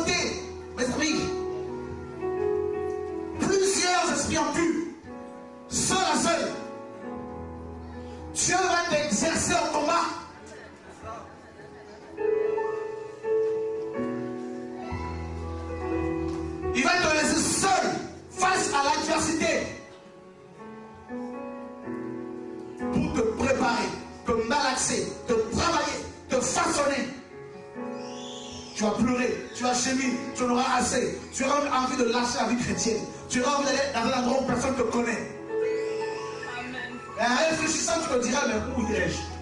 Envie de lâcher la vie chrétienne. Tu auras envie d'aller dans un endroit où personne ne te connaît. Et en réfléchissant, tu te diras, mais où irais-je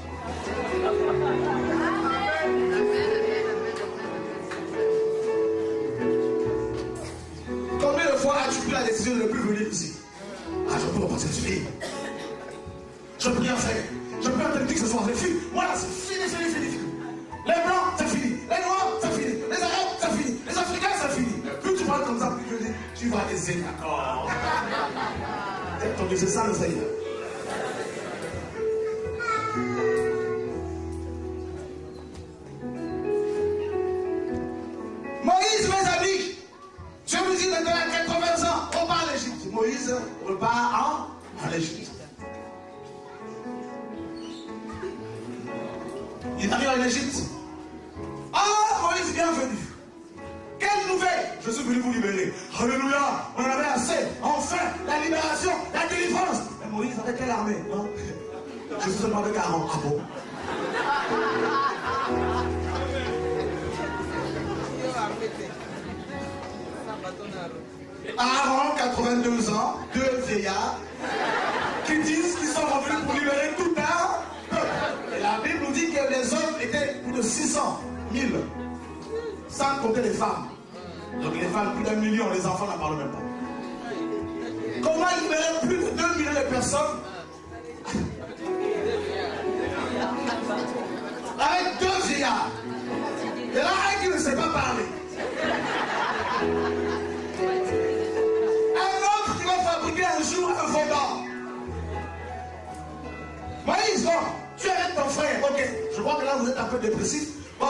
vois que là vous êtes un peu dépressif. Bon,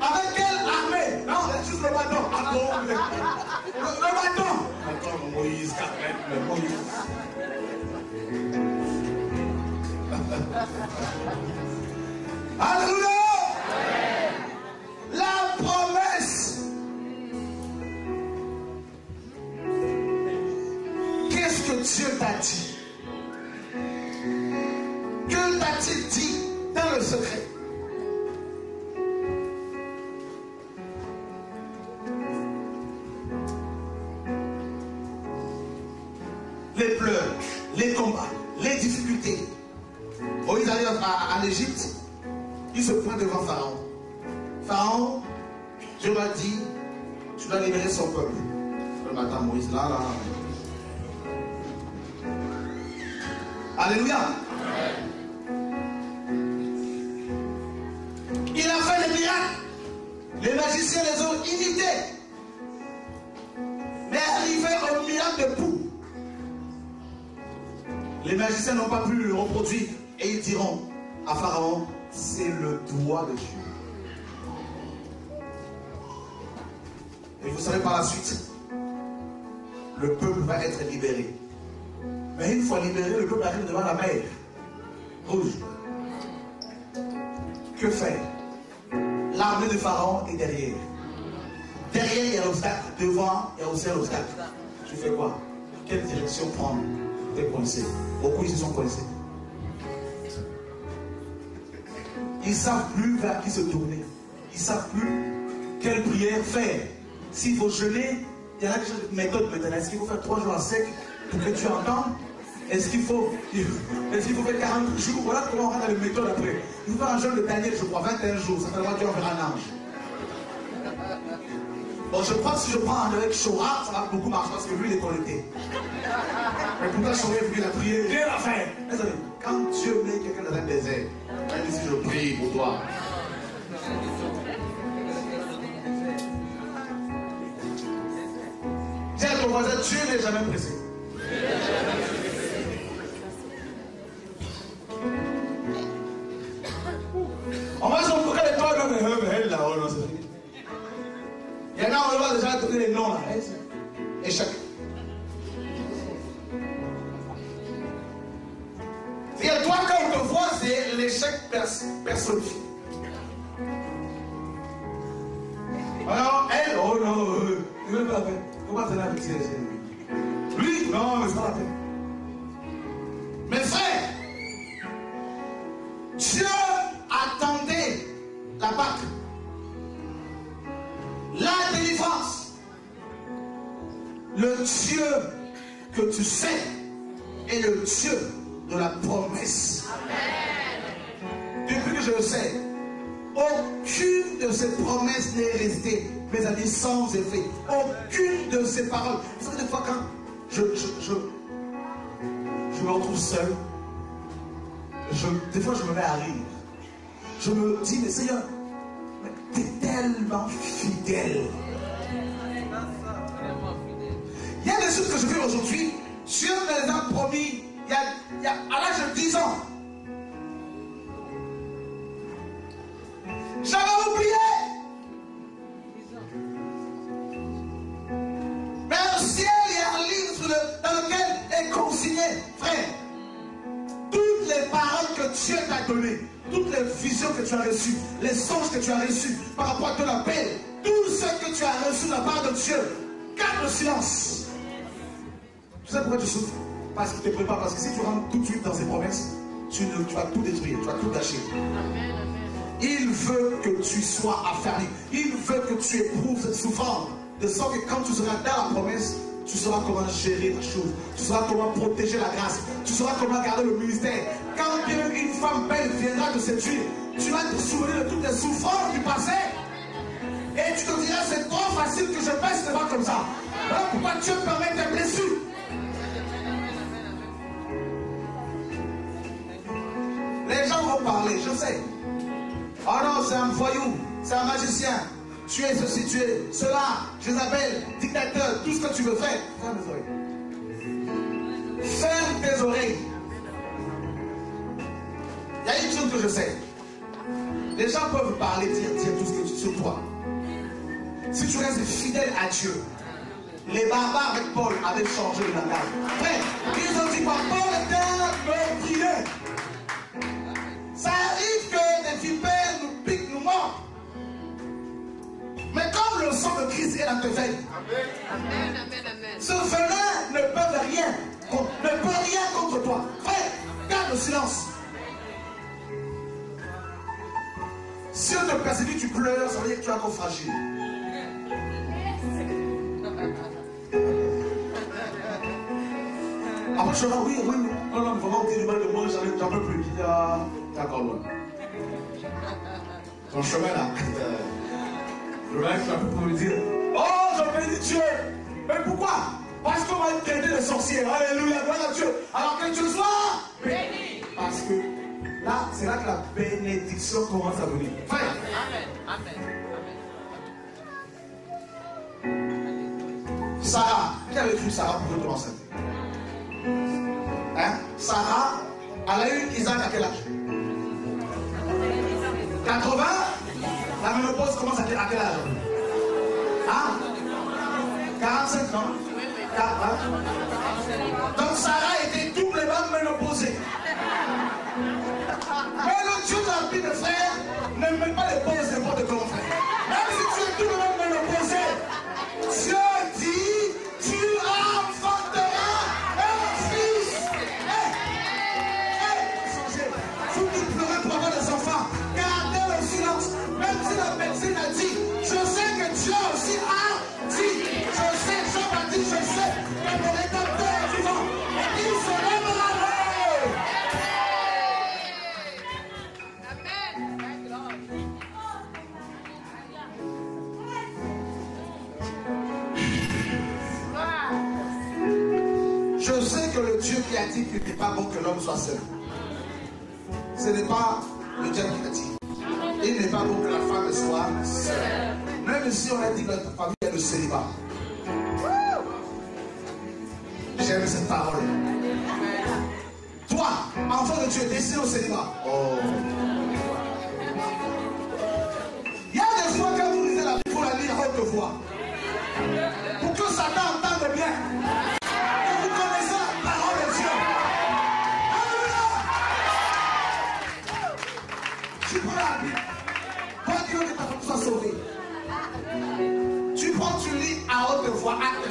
avec quelle armée? Non, c'est juste le bâton. Ah bon, le, le- bâton. Attends, Moïse, quand même, le Moïse. Alléluia. La promesse. Qu'est-ce que Dieu t'a dit? Que t'a-t-il dit dans le secret? Devant Pharaon. Pharaon, Dieu m'a dit, tu dois libérer son peuple. Le matin, Moïse, là, là. Alléluia. Il a fait des miracles. Les magiciens les ont imités. Mais arrivé au miracle de poux, les magiciens n'ont pas pu le reproduire. Et ils diront à Pharaon, c'est le doigt de Dieu. Et vous savez par la suite, le peuple va être libéré. Mais une fois libéré, le peuple arrive devant la mer rouge. Que faire? L'armée de Pharaon est derrière. Derrière, il y a l'obstacle. Devant, il y a aussi l'obstacle. Tu fais quoi? Quelle direction prendre? Tu es coincé. Beaucoup ils se sont coincés. Ils ne savent plus vers qui se tourner. Ils ne savent plus quelle prière faire. S'il faut jeûner, il y en a des méthodes maintenant. Est-ce qu'il faut faire trois jours à sec pour que tu entendes? Est-ce qu'il faut, est faut faire 40 jours? Voilà comment on rentre dans les méthodes après. Il faut faire un jeûne de Daniel, je crois, 21 jours. Ça fait Dieu enverra un ange. Bon, je crois que si je prends avec Chora, ça va beaucoup marcher parce que lui, il est connecté. Mais pourquoi Chora, il a prié Dieu l'a amis, quand Dieu met quelqu'un dans un désert, je prie pour toi, Dis à ton voisin, Dieu n'est jamais pressé. Alors, elle, oh non, euh, il veut pas la peine. Pourquoi là avec Lui, non, mais c'est pas la peine. Mes frères, Dieu attendait la Pâque, la délivrance. Le Dieu que tu sais mes amis, sans effet. Aucune de ces paroles. Vous savez, des fois, quand je, je, je, me retrouve seul, je, des fois, je me mets à rire. Je me dis, mais Seigneur, tu es tellement fidèle. Il y a des choses que je fais aujourd'hui. Dieu me les a promis il y a, il y a, à l'âge de 10 ans. Toutes les visions que tu as reçues, les songes que tu as reçus par rapport à ton appel, tout ce que tu as reçu de la part de Dieu, garde le silence. Tu sais pourquoi tu souffres? Parce qu'il te prépare. Parce que si tu rentres tout de suite dans ses promesses, tu, ne, tu vas tout détruire, tu vas tout gâcher. Il veut que tu sois affaibli. Il veut que tu éprouves cette souffrance. De sorte que quand tu seras dans la promesse, tu sauras comment gérer la chose. Tu sauras comment protéger la grâce. Tu sauras comment garder le ministère. Quand bien une femme belle viendra te séduire, tu vas te souvenir de toutes les souffrances du passé. Et tu te diras, c'est trop facile que je baisse devant comme ça. Voilà pourquoi Dieu permet tes blessures. Les gens vont parler, je sais. Oh non, c'est un voyou, c'est un magicien. Tu es ceci, tu es cela. Appelle dictateur, tout ce que tu veux faire. Ferme tes oreilles. Ferme tes oreilles. Il y a une chose que je sais. Les gens peuvent parler, dire, dire tout ce que tu sur toi. Si tu restes fidèle à Dieu, les barbares avec Paul avaient changé de langage. Frère, ils ont dit quoi? Paul était un meurtrier. Ça arrive que des vipères dans tes veines. Amen, amen, amen. Ce venin ne peut rien, ne peut rien contre toi. Frère, garde le silence. Si on te persécute, tu pleures, ça veut dire que tu es encore fragile. Après, je dis, oui, oui, non, non, vraiment, dis du mal de moi, j'en peux plus. Dit, ah, t'es encore loin. Ton chemin là. Vas plus pour lui dire, oh, je bénis Dieu. Mais pourquoi? Parce qu'on va traiter de sorcier. Alléluia, gloire à Dieu. Alors que Dieu soit béni. Parce que là, c'est là que la bénédiction commence à venir. Amen, amen, amen. Sarah, qui avait cru Sarah pour être enceinte Hein? Sarah, elle a eu Isaac à quel âge? 80 La ménopause commence à quel, âge Hein 45 ans hein Donc Sarah était doublement ménopausée. Mais le Dieu de la Bible, frère, ne met pas les pauses n'importe comment, frère. Même si tu es doublement ménopausé, Dieu dit qu'il n'est pas bon que l'homme soit seul. Ce n'est pas le Dieu qui a dit. Il n'est pas bon que la femme soit seule. Même si on a dit que la famille est le célibat. J'aime cette parole. Toi, enfant de Dieu, destiné au célibat. Oh. Il y a des fois quand vous lisez la Bible, faut la lire à haute voix. À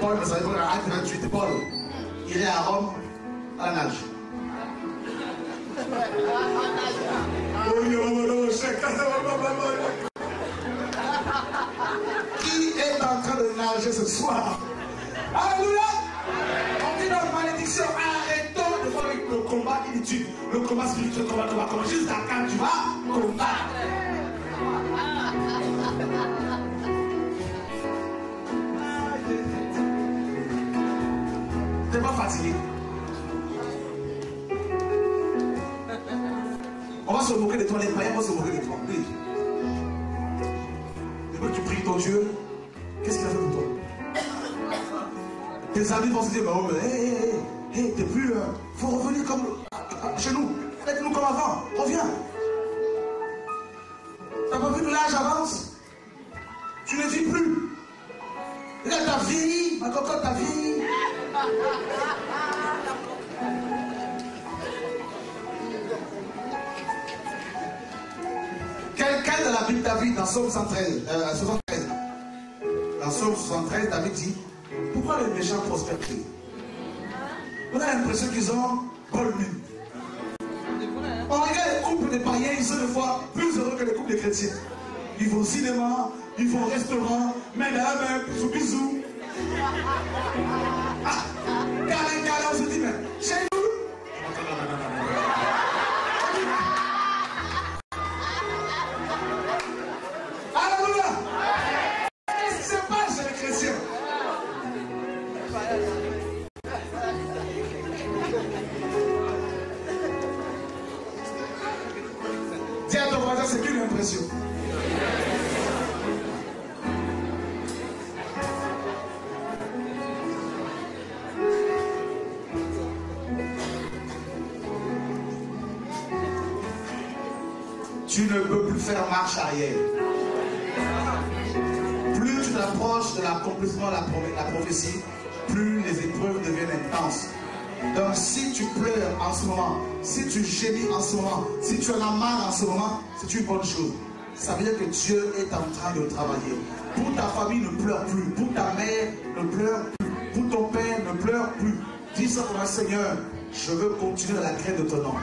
Paul, vous savez, acte 28, Paul, il est à Rome à la nage. Qui est en train de nager ce soir? Alléluia! On dit dans la malédiction, arrêtons de voir le combat inutile, le combat spirituel qu'on va combattre, combattre, jusqu'à quand tu vas combattre. On va se moquer de toi, les païens vont se moquer de toi. Oui. Depuis tu pries ton Dieu, qu'est-ce qu'il a fait pour toi? Tes amis vont se dire, bah, oh, mais, hé, hé, t'es plus. Il faut revenir comme chez nous. Faites-nous comme avant. Reviens. T'as pas vu que l'âge avance? Tu ne vis plus. Regarde, t'as vieilli. Ma cocotte, t'as vieilli. Quelqu'un de la Bible David dans Somme 113, euh, 73, dans Somme 73, David dit Pourquoi les méchants prospèrent On a l'impression qu'ils ont bonne mine. On regarde les couples des païens, ils sont des fois plus heureux que les couples des chrétiens. Ils vont au cinéma, ils vont au restaurant, dans la main, bisous, bisous. Ah, câlin, câlin, on se dit, mais chez nous, Alléluia. Qu'est-ce qui se passe les chrétiens Dis à ton voisin, c'est qu'une impression. Plus faire marche arrière. Plus tu t'approches de l'accomplissement de la, prophétie, plus les épreuves deviennent intenses. Donc si tu pleures en ce moment, si tu gémis en ce moment, si tu en as mal en ce moment, c'est une bonne chose. Ça veut dire que Dieu est en train de travailler. Pour ta famille, ne pleure plus. Pour ta mère, ne pleure plus. Pour ton père, ne pleure plus. Dis un Seigneur. Je veux continuer dans la crainte de ton nom.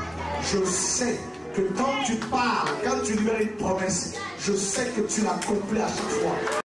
Je sais que quand tu parles, quand tu libères une promesse, je sais que tu l'accomplis à chaque fois.